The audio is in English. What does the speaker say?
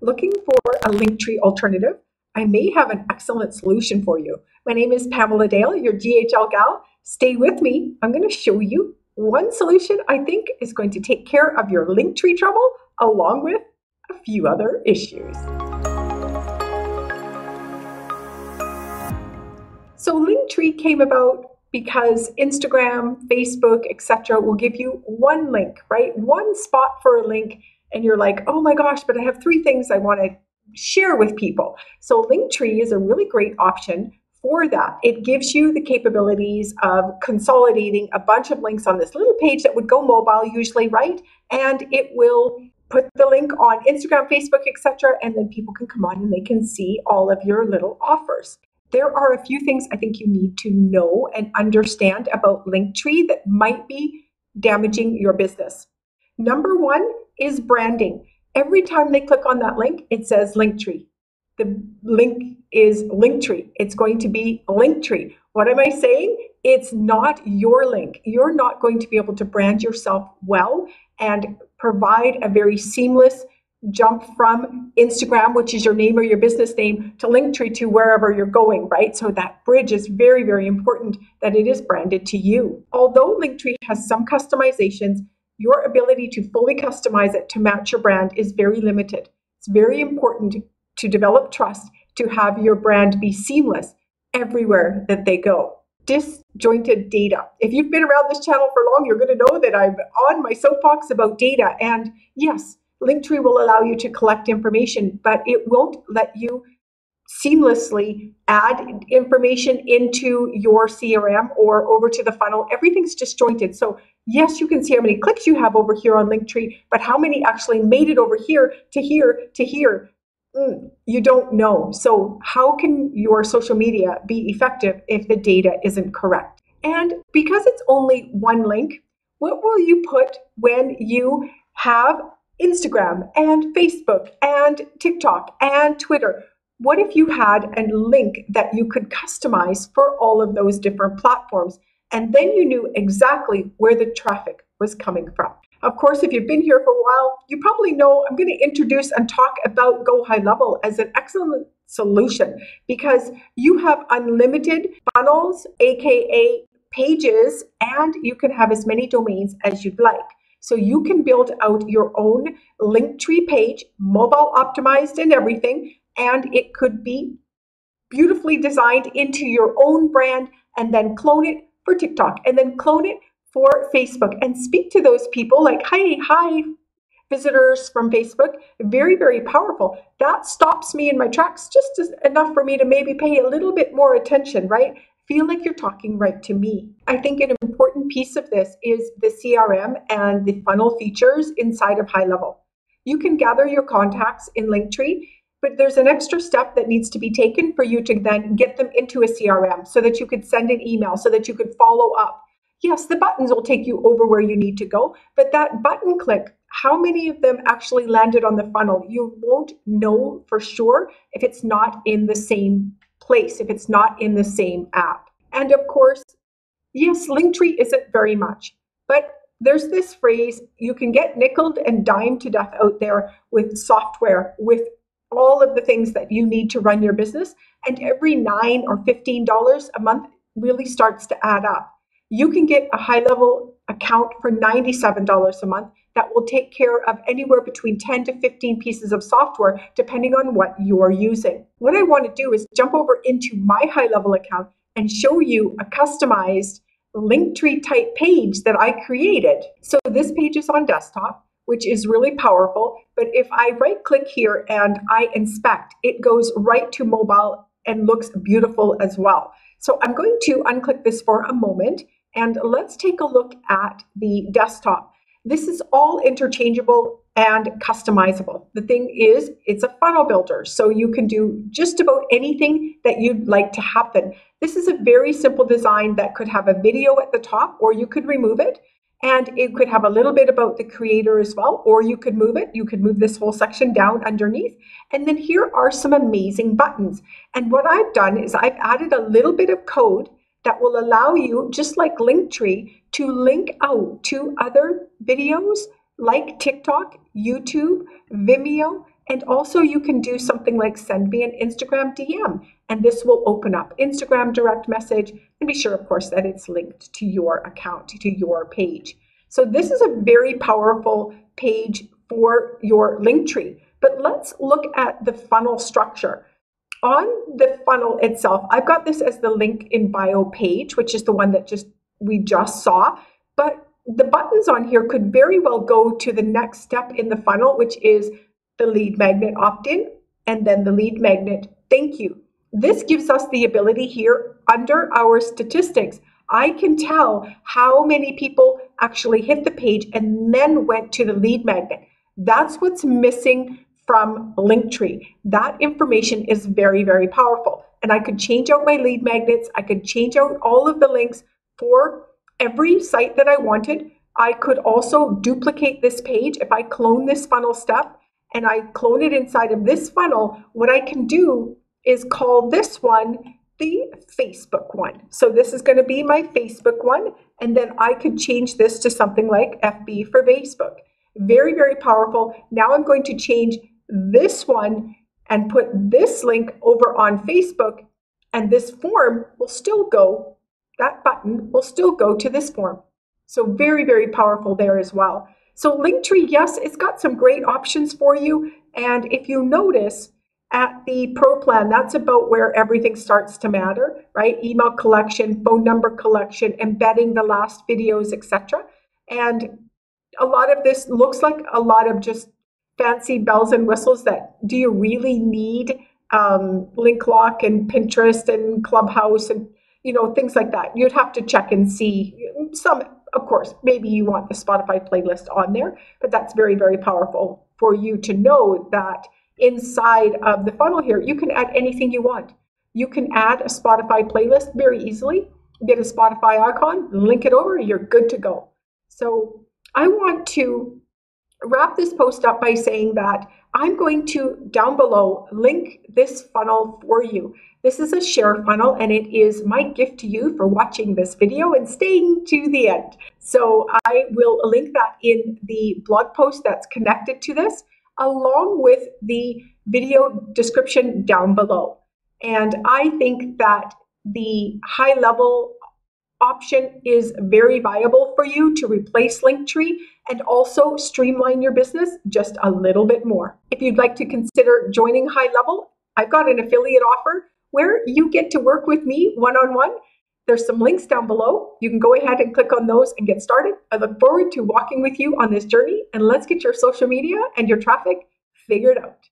Looking for a Linktree alternative? I may have an excellent solution for you. My name is Pamela Dale, your GHL gal. Stay with me. I'm going to show you one solution I think is going to take care of your Linktree trouble along with a few other issues. So Linktree came about because Instagram, Facebook, etc. will give you one link, right? One spot for a link and you're like, "Oh my gosh, but I have three things I want to share with people." So Linktree is a really great option for that. It gives you the capabilities of consolidating a bunch of links on this little page that would go mobile usually, right? And it will put the link on Instagram, Facebook, etc. and then people can come on and they can see all of your little offers. There are a few things I think you need to know and understand about Linktree that might be damaging your business. Number 1 is branding. Every time they click on that link, it says Linktree the link is Linktree. It's going to be Linktree. What am I saying? It's not your link. You're not going to be able to brand yourself well and provide a very seamless jump from Instagram, which is your name or your business name, to Linktree to wherever you're going, right? So that bridge is very, very important that it is branded to you. Although Linktree has some customizations, your ability to fully customize it to match your brand is very limited. It's very important to develop trust, to have your brand be seamless everywhere that they go. Disjointed data. If you've been around this channel for long, you're going to know that I'm on my soapbox about data. And yes, Linktree will allow you to collect information, but it won't let you seamlessly add information into your CRM or over to the funnel. Everything's disjointed. So, yes, you can see how many clicks you have over here on Linktree, but how many actually made it over here to here to here Mm, you don't know. So, how can your social media be effective if the data isn't correct? And because it's only one link, what will you put when you have Instagram and Facebook and TikTok and Twitter? What if you had a link that you could customize for all of those different platforms? And then you knew exactly where the traffic was coming from. Of course, if you've been here for a while, you probably know I'm going to introduce and talk about Go High Level as an excellent solution because you have unlimited funnels, aka pages, and you can have as many domains as you'd like. So you can build out your own Linktree page, mobile optimized and everything, and it could be beautifully designed into your own brand and then clone it for TikTok and then clone it for Facebook and speak to those people like, hi, hi, visitors from Facebook. Very, very powerful. That stops me in my tracks just enough for me to maybe pay a little bit more attention, right? Feel like you're talking right to me. I think an important piece of this is the CRM and the funnel features inside of High Level. You can gather your contacts in Linktree, but there's an extra step that needs to be taken for you to then get them into a CRM so that you could send an email, so that you could follow up, Yes, the buttons will take you over where you need to go, but that button click, how many of them actually landed on the funnel? You won't know for sure if it's not in the same place, if it's not in the same app. And of course, yes, Linktree isn't very much, but there's this phrase you can get nickled and dimed to death out there with software, with all of the things that you need to run your business. And every nine or $15 a month really starts to add up you can get a high level account for $97 a month that will take care of anywhere between 10 to 15 pieces of software, depending on what you're using. What I want to do is jump over into my high level account and show you a customized Linktree type page that I created. So this page is on desktop, which is really powerful. But if I right click here and I inspect, it goes right to mobile and looks beautiful as well. So I'm going to unclick this for a moment and let's take a look at the desktop. This is all interchangeable and customizable. The thing is, it's a funnel builder, so you can do just about anything that you'd like to happen. This is a very simple design that could have a video at the top, or you could remove it. And it could have a little bit about the creator as well, or you could move it. You could move this whole section down underneath. And then here are some amazing buttons. And what I've done is I've added a little bit of code that will allow you, just like Linktree, to link out to other videos like TikTok, YouTube, Vimeo, And also, you can do something like send me an Instagram DM, and this will open up Instagram direct message. And be sure, of course, that it's linked to your account, to your page. So, this is a very powerful page for your link tree. But let's look at the funnel structure. On the funnel itself, I've got this as the link in bio page, which is the one that just we just saw. But the buttons on here could very well go to the next step in the funnel, which is the lead magnet opt-in and then the lead magnet thank you. This gives us the ability here under our statistics. I can tell how many people actually hit the page and then went to the lead magnet. That's what's missing from Linktree. That information is very, very powerful. And I could change out my lead magnets. I could change out all of the links for every site that I wanted. I could also duplicate this page. If I clone this funnel step and I clone it inside of this funnel, what I can do is call this one the Facebook one. So this is going to be my Facebook one. And then I could change this to something like FB for Facebook. Very, very powerful. Now I'm going to change this one and put this link over on Facebook. And this form will still go, that button will still go to this form. So very, very powerful there as well. So Linktree, yes, it's got some great options for you. And if you notice at the Pro plan, that's about where everything starts to matter, right? Email collection, phone number collection, embedding the last videos, etc. And a lot of this looks like a lot of just fancy bells and whistles that do you really need um, LinkLock and Pinterest and Clubhouse and you know things like that. You'd have to check and see some of course, maybe you want the Spotify playlist on there, but that's very, very powerful for you to know that inside of the funnel here, you can add anything you want. You can add a Spotify playlist very easily, get a Spotify icon, link it over, you're good to go. So I want to wrap this post up by saying that I'm going to down below link this funnel for you. This is a share funnel and it is my gift to you for watching this video and staying to the end. So I will link that in the blog post that's connected to this along with the video description down below. And I think that the high level option is very viable for you to replace Linktree and also streamline your business just a little bit more. If you'd like to consider joining High Level, I've got an affiliate offer where you get to work with me one on one. There's some links down below. You can go ahead and click on those and get started. I look forward to walking with you on this journey and let's get your social media and your traffic figured out.